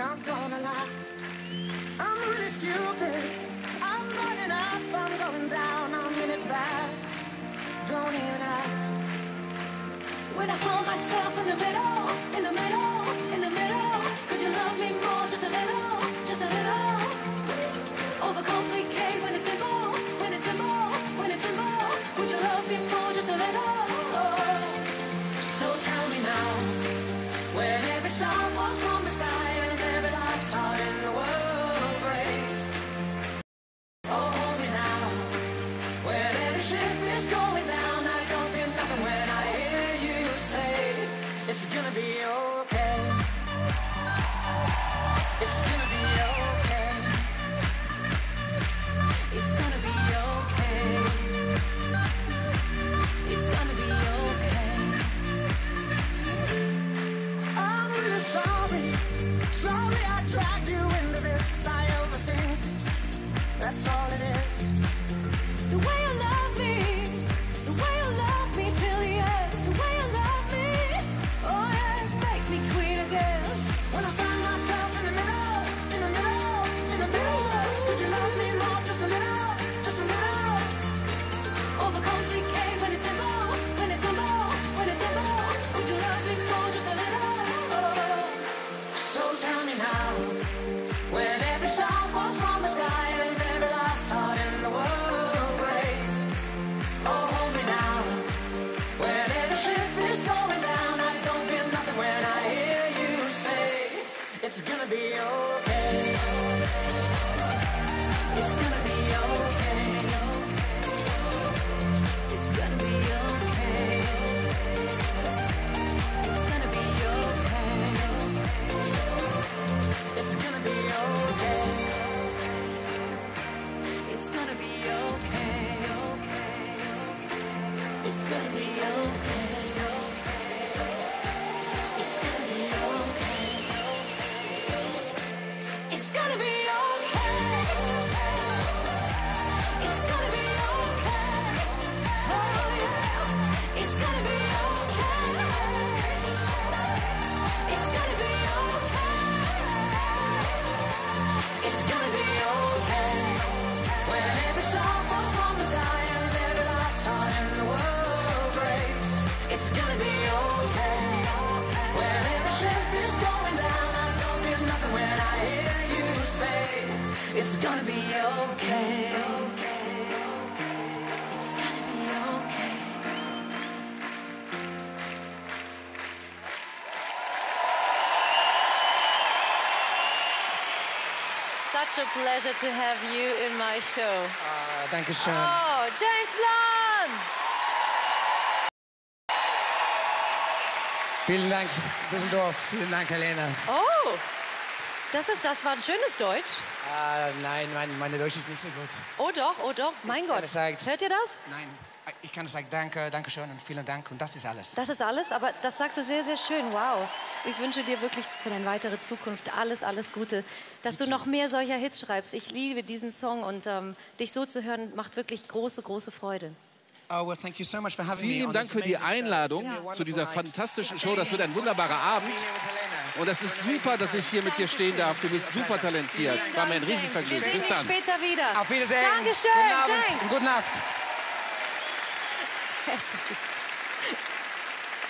not gonna lie. I'm really stupid. I'm burning up, I'm going down, I'm in it bad. Don't even ask. When I found myself in the middle, tell me now, when every star falls from the sky and every last heart in the world breaks. Oh, hold me now, when every ship is going down, I don't feel nothing when I hear you say it's gonna be okay. It's gonna be okay. It's gonna be okay. It's gonna be okay. Such a pleasure to have you in my show. Ah, Dankeschön. Oh, James Blunt! Vielen Dank, Düsseldorf. Vielen Dank, Helene. Oh, das ist, das war ein schönes Deutsch. Ah, nein, mein, meine Deutsch ist nicht so gut. Oh doch, oh doch, mein Gott. das sagt- Hört ihr das? Nein, ich kann sagen Danke, Dankeschön und vielen Dank und das ist alles. Das ist alles, aber das sagst du sehr, sehr schön. Wow. Ich wünsche dir wirklich für deine weitere Zukunft alles, alles Gute. Dass du noch mehr solcher Hits schreibst. Ich liebe diesen Song und ähm, dich so zu hören, macht wirklich große, große Freude. Oh, well, thank you so much for having me Vielen Dank für die. Einladung It's been a zu dieser fantastischen Show. Das wird ein wunderbarer Abend. Und es ist super, dass ich hier mit dir stehen darf. Du bist super talentiert. War mir ein. Riesenvergnügen. Bis dann. später wieder. Auf Wiedersehen. Dankeschön, Guten Abend und gute Nacht.